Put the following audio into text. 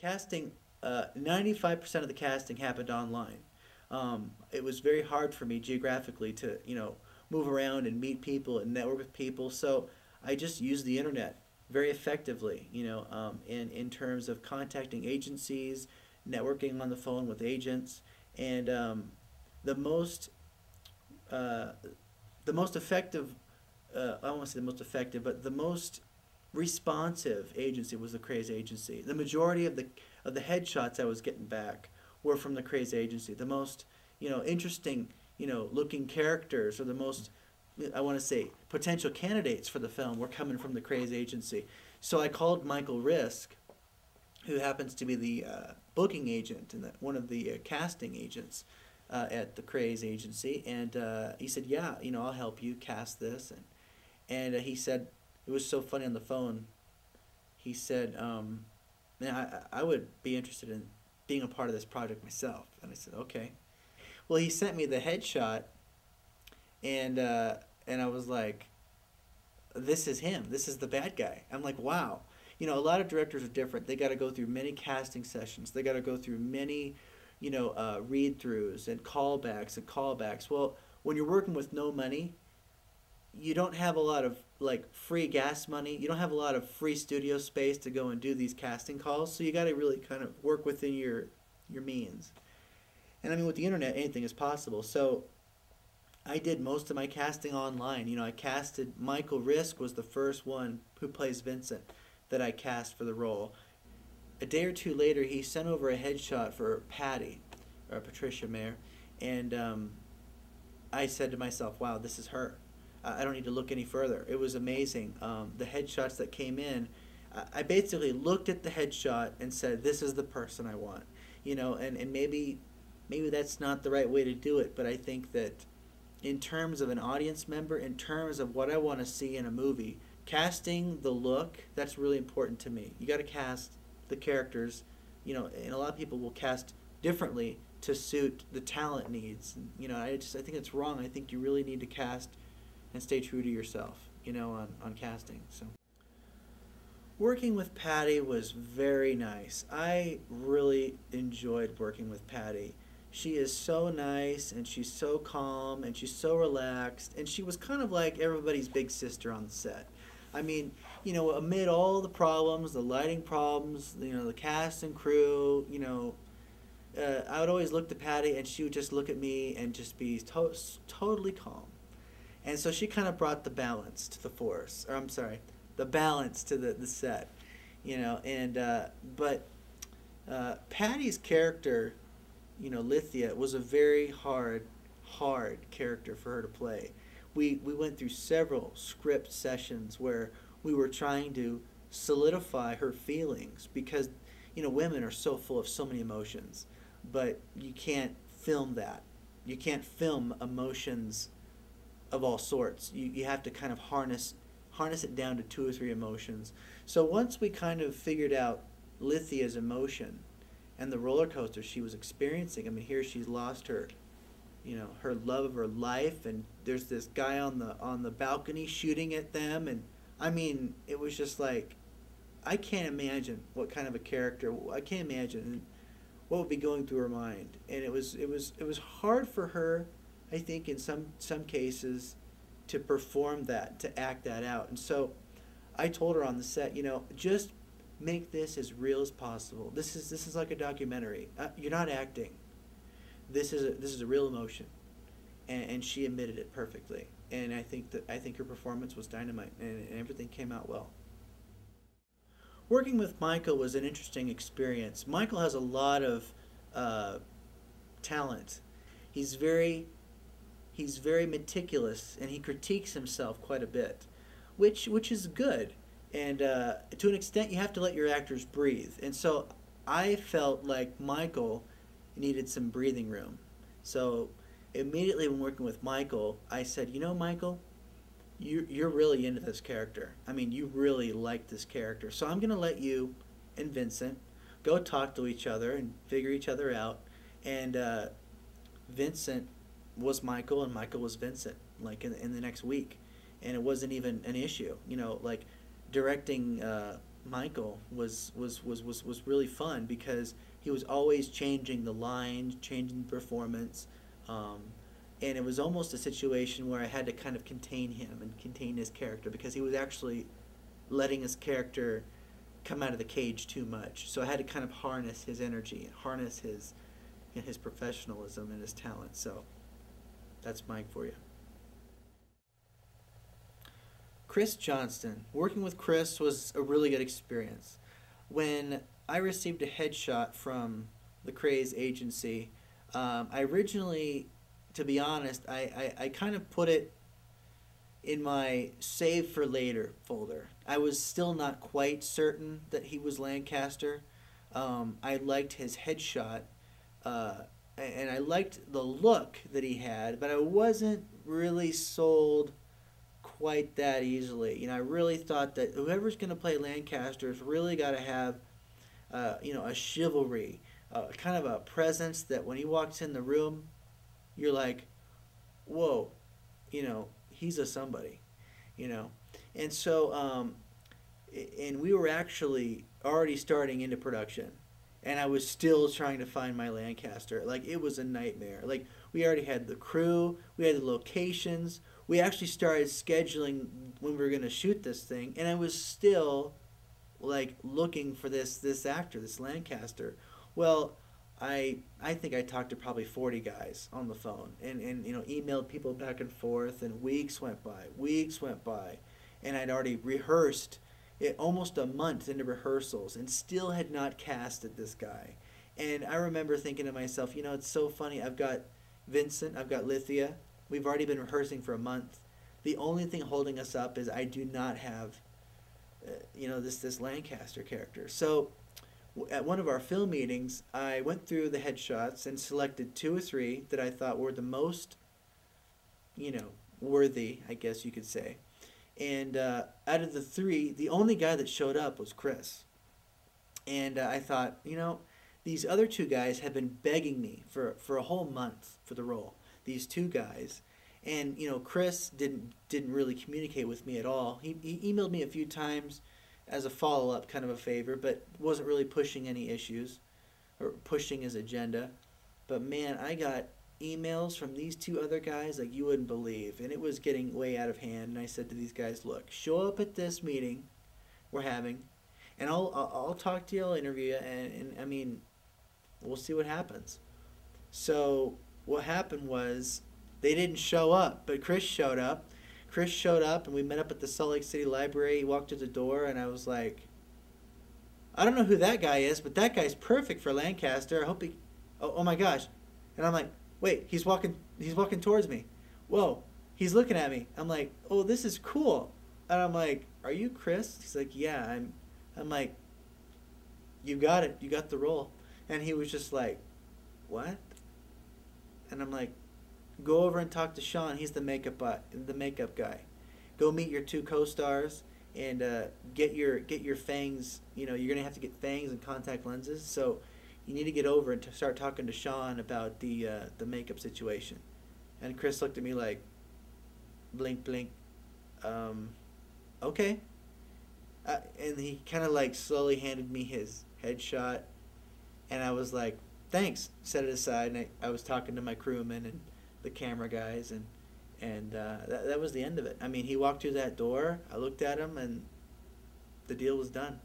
casting, uh, 95% of the casting happened online. Um, it was very hard for me geographically to, you know, move around and meet people and network with people. So I just used the internet very effectively, you know, um, in, in terms of contacting agencies, networking on the phone with agents, and um, the most uh, the most effective uh, I to say the most effective, but the most responsive agency was the Craze Agency. The majority of the of the headshots I was getting back were from the Craze Agency. The most you know interesting you know looking characters or the most I want to say potential candidates for the film were coming from the Craze Agency. So I called Michael Risk, who happens to be the uh, booking agent and the, one of the uh, casting agents uh, at the Craze Agency, and uh, he said, "Yeah, you know, I'll help you cast this." And and uh, he said it was so funny on the phone. He said, um, "Man, I I would be interested in being a part of this project myself." And I said, "Okay." Well, he sent me the headshot, and uh, and I was like, "This is him. This is the bad guy." I'm like, "Wow." You know, a lot of directors are different. They got to go through many casting sessions. They got to go through many, you know, uh, read throughs and callbacks and callbacks. Well, when you're working with no money, you don't have a lot of like free gas money. You don't have a lot of free studio space to go and do these casting calls. So you got to really kind of work within your your means. And I mean, with the internet, anything is possible. So I did most of my casting online. You know, I casted Michael Risk was the first one who plays Vincent that I cast for the role. A day or two later, he sent over a headshot for Patty, or Patricia Mayer, and um, I said to myself, "Wow, this is her. I don't need to look any further." It was amazing. Um, the headshots that came in, I basically looked at the headshot and said, "This is the person I want." You know, and, and maybe maybe that's not the right way to do it, but I think that in terms of an audience member, in terms of what I want to see in a movie, casting the look that's really important to me. You got to cast the characters, you know, and a lot of people will cast differently to suit the talent needs. You know, I just I think it's wrong. I think you really need to cast and stay true to yourself, you know, on on casting. So working with Patty was very nice. I really enjoyed working with Patty. She is so nice and she's so calm and she's so relaxed and she was kind of like everybody's big sister on the set. I mean, you know, amid all the problems, the lighting problems, you know, the cast and crew, you know, uh, I would always look to Patty and she would just look at me and just be to- totally calm. And so she kind of brought the balance to the force, or I'm sorry, the balance to the, the set, you know, and, uh, but uh, Patty's character, you know, Lithia, was a very hard, hard character for her to play. We, we went through several script sessions where we were trying to solidify her feelings because you know women are so full of so many emotions but you can't film that. You can't film emotions of all sorts. You, you have to kind of harness harness it down to two or three emotions. So once we kind of figured out lithia's emotion and the roller coaster she was experiencing i mean here she's lost her you know her love of her life and there's this guy on the on the balcony shooting at them and i mean it was just like i can't imagine what kind of a character i can't imagine what would be going through her mind. And it was it was it was hard for her i think in some some cases to perform that to act that out and so i told her on the set you know just make this as real as possible this is this is like a documentary uh, you're not acting this is a, this is a real emotion, and, and she admitted it perfectly. And I think that I think her performance was dynamite, and, and everything came out well. Working with Michael was an interesting experience. Michael has a lot of uh, talent. He's very he's very meticulous, and he critiques himself quite a bit, which which is good. And uh, to an extent, you have to let your actors breathe. And so I felt like Michael needed some breathing room. So immediately when working with Michael, I said, you know, Michael, you, you're really into this character. I mean, you really like this character. So I'm going to let you and Vincent go talk to each other and figure each other out. And uh, Vincent was Michael and Michael was Vincent, like in, in the next week. And it wasn't even an issue. You know, like directing uh, Michael was was was was was really fun because he was always changing the lines, changing the performance. Um, and it was almost a situation where I had to kind of contain him and contain his character because he was actually letting his character come out of the cage too much. So I had to kind of harness his energy harness his his professionalism and his talent. So that's Mike for you. Chris Johnston. Working with Chris was a really good experience. When I received a headshot from the Craze agency, um, I originally to be honest, I, I, I kind of put it in my save for later folder. I was still not quite certain that he was Lancaster. Um, I liked his headshot, uh, and I liked the look that he had, but I wasn't really sold quite that easily. You know, I really thought that whoever's going to play Lancaster has really got to have, uh, you know, a chivalry, uh, kind of a presence that when he walks in the room, you're like, whoa, you know, he's a somebody, you know. And so, um, and we were actually already starting into production, and I was still trying to find my Lancaster. Like it was a nightmare. Like we already had the crew, we had the locations. We actually started scheduling when we were going to shoot this thing, and I was still like looking for this this actor, this Lancaster. Well, I I think I talked to probably 40 guys on the phone and, and you know emailed people back and forth and weeks went by weeks went by and I'd already rehearsed it almost a month into rehearsals and still had not casted this guy. And I remember thinking to myself you know it's so funny. I've got Vincent I've got Lithia. We've already been rehearsing for a month. The only thing holding us up is I do not have uh, you know this this Lancaster character. So at one of our film meetings, I went through the headshots and selected two or three that I thought were the most, you know, worthy, I guess you could say. And uh, out of the three, the only guy that showed up was Chris. And uh, I thought, you know, these other two guys have been begging me for, for a whole month for the role. These two guys. And, you know, Chris didn't didn't really communicate with me at all. He, he emailed me a few times as a follow up kind of a favor, but wasn't really pushing any issues or pushing his agenda. But man, I got emails from these two other guys like you wouldn't believe, and it was getting way out of hand. And I said to these guys, "Look, show up at this meeting we're having, and I'll I'll, I'll talk to you, I'll interview you, and, and I mean, we'll see what happens." So what happened was they didn't show up, but Chris showed up Chris showed up and we met up at the Salt Lake City Library. He walked to the door and I was like, I don't know who that guy is, but that guy's perfect for Lancaster. I hope he. Oh, oh my gosh! And I'm like, wait, he's walking. He's walking towards me. Whoa! He's looking at me. I'm like, oh, this is cool. And I'm like, are you Chris? He's like, yeah. I'm. I'm like, you got it. You got the role. And he was just like, what? And I'm like, Go over and talk to Sean. He's the makeup uh, the makeup guy. Go meet your two co-stars and uh, get your get your fangs. You know, you're gonna have to get fangs and contact lenses. So you need to get over and start talking to Sean about the uh, the makeup situation. And Chris looked at me like, blink, blink. Um, okay. Uh, and he kind of like slowly handed me his headshot, and I was like, thanks. Set it aside, and I, I was talking to my crewmen and the camera guys, and and uh, that that was the end of it. I mean, he walked through that door. I looked at him, and the deal was done.